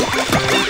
Yeah.